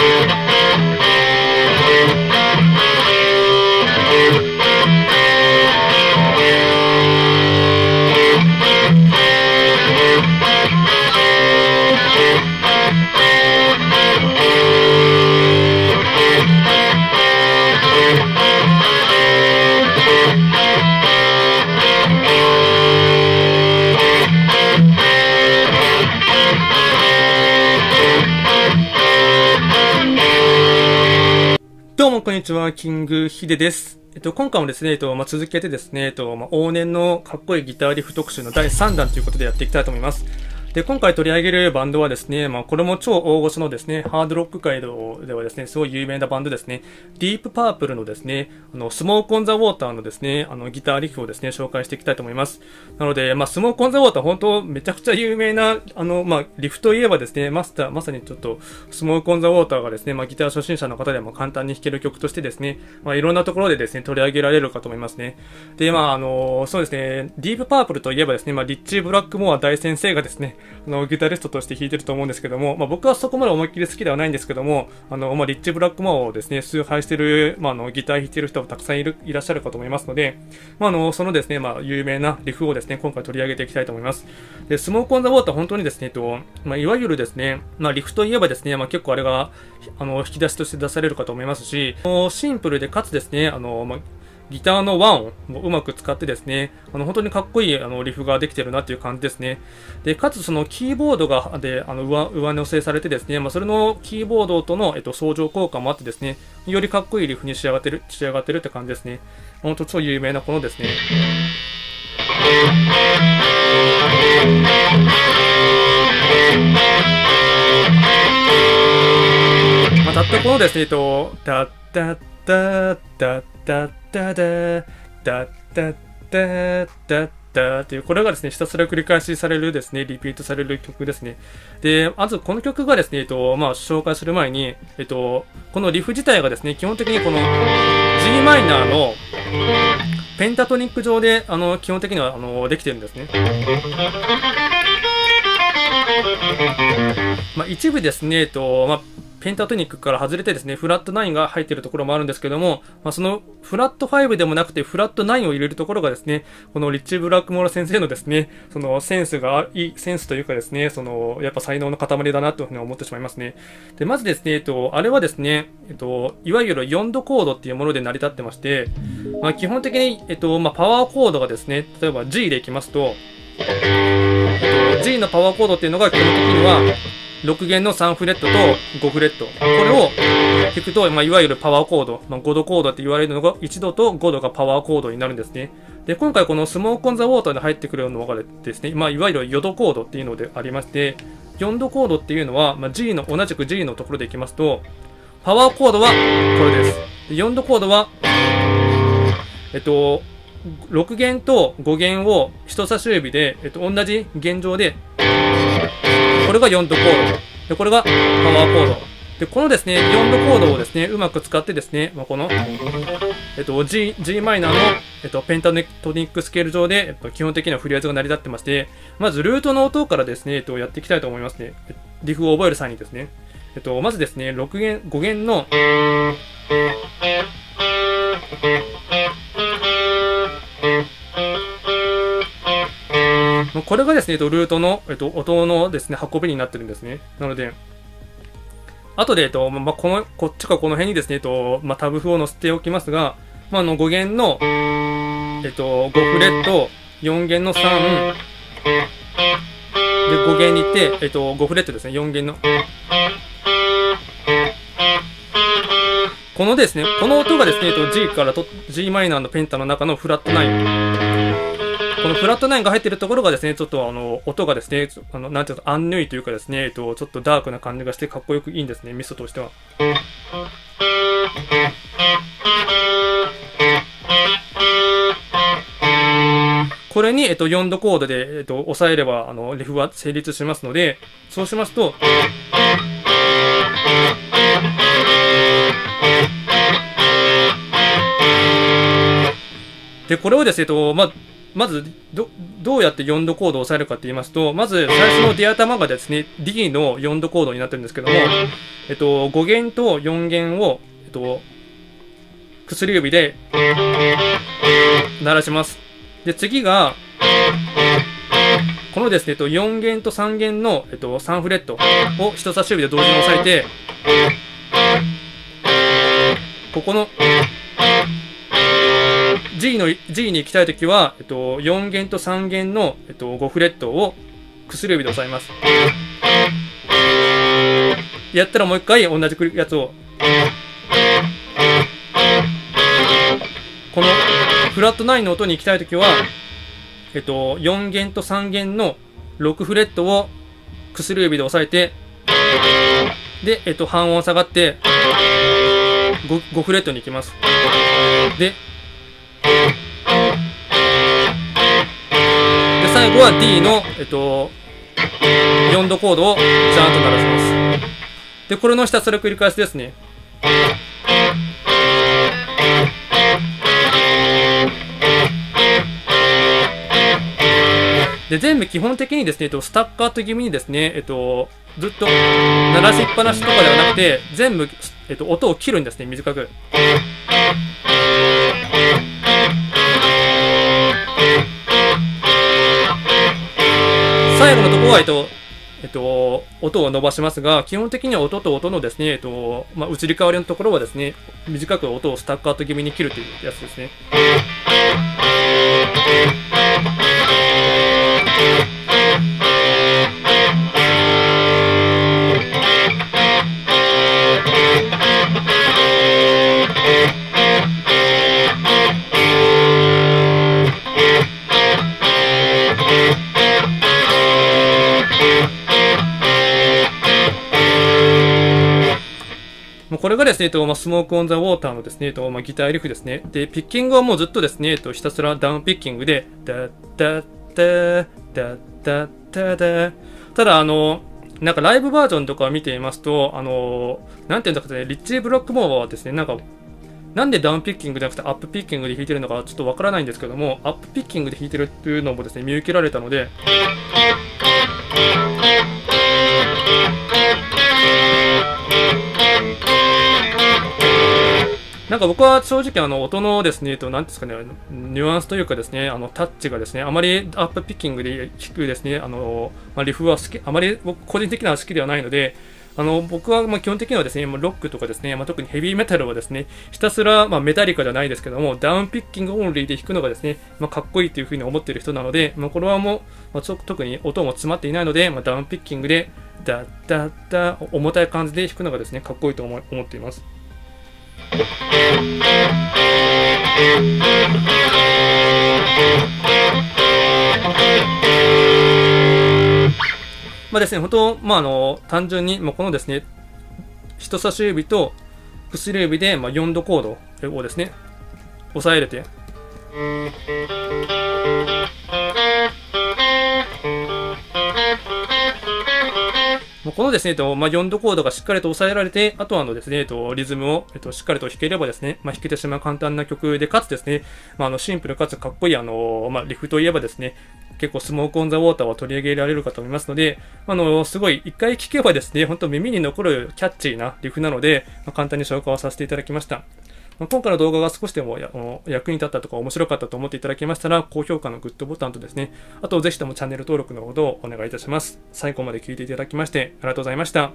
どうも、こんにちは。キングヒデです。えっと、今回もですね、えっと、まあ、続けてですね、えっと、まあ、往年のかっこいいギターリフ特集の第3弾ということでやっていきたいと思います。で、今回取り上げるバンドはですね、まあ、これも超大御所のですね、ハードロック界ではですね、すごい有名なバンドですね、ディープパープルのですね、あの、スモークオンザウォーターのですね、あの、ギターリフをですね、紹介していきたいと思います。なので、まあ、スモークオンザウォーター本当めちゃくちゃ有名な、あの、まあ、リフといえばですね、マスター、まさにちょっと、スモークオンザウォーターがですね、まあ、ギター初心者の方でも簡単に弾ける曲としてですね、まあ、いろんなところでですね、取り上げられるかと思いますね。で、まあ、あの、そうですね、ディープパープルといえばですね、まあ、リッチー・ブラックモア大先生がですね、あの、ギタリストとして弾いてると思うんですけども、まあ、僕はそこまで思いっきり好きではないんですけども、あの、まあ、リッチ・ブラックモアをですね、崇拝してる、まあ、あの、ギター弾いてる人もたくさんいる、いらっしゃるかと思いますので、まあ、あの、そのですね、まあ、有名なリフをですね、今回取り上げていきたいと思います。で、スモーク・オン・ザ・ウォーター本当にですね、と、まあ、いわゆるですね、まあ、リフといえばですね、まあ、結構あれが、あの、引き出しとして出されるかと思いますし、シンプルでかつですね、あの、まあ、ギターの和音をうまく使ってですね、あの、本当にかっこいいあのリフができてるなっていう感じですね。で、かつそのキーボードが、で、あの、上、上乗せされてですね、まあ、それのキーボードとの、えっと、相乗効果もあってですね、よりかっこいいリフに仕上がってる、仕上がってるって感じですね。本当超有名なこのですね、まあ、たったこのですね、えっと、タッタッタッタッタッタダタッタッタッタッタっていう、これがですね、ひたすら繰り返しされるですね、リピートされる曲ですね。で、まずこの曲がですね、えっと、まあ、紹介する前に、えっと、このリフ自体がですね、基本的にこの G マイナーのペンタトニック上で、あの、基本的には、あの、できてるんですね。まあ、一部ですね、えっと、まあ、ペンタトニックから外れてですね、フラット9が入っているところもあるんですけども、まあ、そのフラット5でもなくてフラット9を入れるところがですね、このリッチ・ブラックモーラ先生のですね、そのセンスがいい、センスというかですね、その、やっぱ才能の塊だなというふうに思ってしまいますね。で、まずですね、えっと、あれはですね、えっと、いわゆる4度コードっていうもので成り立ってまして、まあ、基本的に、えっと、まあ、パワーコードがですね、例えば G でいきますと、えっと、G のパワーコードっていうのが基本的には、6弦の3フレットと5フレット。これを弾くと、まあ、いわゆるパワーコード、まあ、5度コードって言われるのが1度と5度がパワーコードになるんですね。で、今回このスモークオンザウォーターで入ってくるのがですね、まあ、いわゆる4度コードっていうのでありまして、4度コードっていうのは、まあ、G の、同じく G のところでいきますと、パワーコードはこれです。4度コードは、えっと、6弦と5弦を人差し指で、えっと、同じ弦上でこれが4度コード。で、これがパワーコード。で、このですね、4度コードをですね、うまく使ってですね、まあ、この、えっと、G、G マイナーの、えっと、ペンタネトニックスケール上で、えっと、基本的なフリーアーズが成り立ってまして、まずルートの音からですね、えっと、やっていきたいと思いますね。リフを覚える際にですね。えっと、まずですね、6弦、5弦の、これがですね、ルートの、えっと、音のですね、運びになってるんですね。なので、後で、えっと、まあ、この、こっちかこの辺にですね、えっと、まあ、タブ譜を載せておきますが、まあ、あの、5弦の、えっと、5フレット、4弦の3、で、5弦に行って、えっと、5フレットですね、4弦の。このですね、この音がですね、えっと、G からと G マイナーのペンタの中のフラット9。このフラット9が入ってるところがですね、ちょっとあの、音がですね、あの、なんていうの、アンヌイというかですね、えっと、ちょっとダークな感じがしてかっこよくいいんですね、ミストとしては。これに、えっと、4度コードで、えっと、押さえれば、あの、リフは成立しますので、そうしますと、で、これをですね、えっと、まあ、まずど、どうやって4度コードを押さえるかって言いますと、まず最初のディア玉がですね、D の4度コードになってるんですけども、えっと、5弦と4弦を、えっと、薬指で鳴らします。で、次が、このですね、えっと、4弦と3弦の、えっと、3フレットを人差し指で同時に押さえて、ここの G の G に行きたいときは、えっと、4弦と3弦の、えっと、5フレットを薬指で押さえます。やったらもう一回同じやつを。このフラット9の音に行きたいときは、えっと、4弦と3弦の6フレットを薬指で押さえて、で、えっと、半音下がって、5, 5フレットに行きます。で、最後は D の、えっと、4度コードをちゃんと鳴らします。で、これのひたすら繰り返しですね。で、全部基本的にですね、えっと、スタッカート気味にですね、えっと、ずっと鳴らしっぱなしとかではなくて、全部、えっと、音を切るんですね、短く。音を伸ばしますが、基本的には音と音のですね、えっと、まあ、移り変わりのところはですね、短く音をスタッカート気味に切るというやつですね。これがですね、えっとまあ、 Smoke on the Water のですね、えっとまあ、ギターリフですね。で、ピッキングはもうずっとですね、えっと、ひたすらダウンピッキングで、ダッダッダッダッダッダダダダ、あの、なんかライブバージョンとかを見ていますと、あの、なんていうんだかね、リッチー・ブラックモアはですね、なんか、なんでダウンピッキングじゃなくてアップピッキングで弾いてるのかちょっとわからないんですけども、アップピッキングで弾いてるっていうのもですね、見受けられたので、なんか僕は正直あの音のですね、と何ですかね、ニュアンスというかですね、あのタッチがですね、あまりアップピッキングで弾くですね、あの、まあ、リフは好き、あまり僕個人的には好きではないので、あの僕はま基本的にはですね、ロックとかですね、まあ、特にヘビーメタルはですね、ひたすらまメタリカじゃないですけども、ダウンピッキングオンリーで弾くのがですね、まあ、かっこいいというふうに思っている人なので、まあ、これはもう、まあ、特に音も詰まっていないので、まダウンピッキングで、ダッダッダ重たい感じで弾くのがですね、かっこいいと思思っています。まあですね、本当、まああの、単純に、まあ、このですね、人差し指と薬指で、まあ、4度コードをですね、押さえれて、このですね、えっと、まあ、4度コードがしっかりと抑えられて、あとはあのですね、えっと、リズムを、えっと、しっかりと弾ければですね、まあ、弾けてしまう簡単な曲で、かつですね、まあ、あの、シンプルかつかっこいい、あの、まあ、リフといえばですね、結構スモークオンザウォーターを取り上げられるかと思いますので、あの、すごい一回聴けばですね、本当耳に残るキャッチーなリフなので、まあ、簡単に紹介をさせていただきました。ま今回の動画が少しでも役に立ったとか面白かったと思っていただけましたら、高評価のグッドボタンとですね、あとぜひともチャンネル登録のほどお願いいたします。最後まで聴いていただきましてありがとうございました。